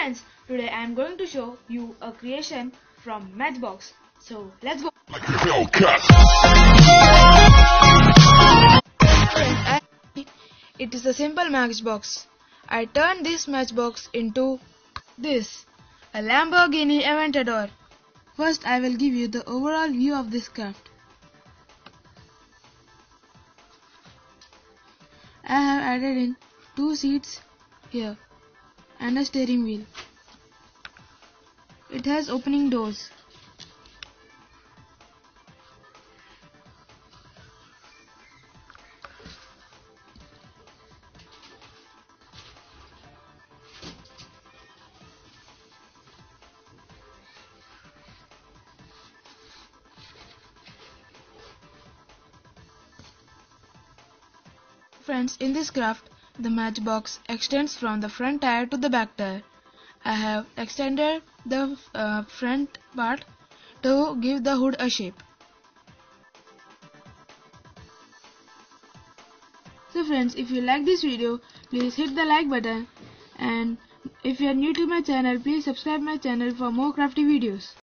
friends, today I am going to show you a creation from Matchbox. So let's go. like a Hellcat. Friends, I- It is a simple matchbox. I turned this matchbox into this, a Lamborghini Aventador. First I will give you the overall view of this craft. I have added in two seats here and a steering wheel. It has opening doors. Friends, in this craft, the matchbox extends from the front tire to the back tire. I have extended the uh, front part to give the hood a shape. So friends, if you like this video, please hit the like button and if you are new to my channel, please subscribe my channel for more crafty videos.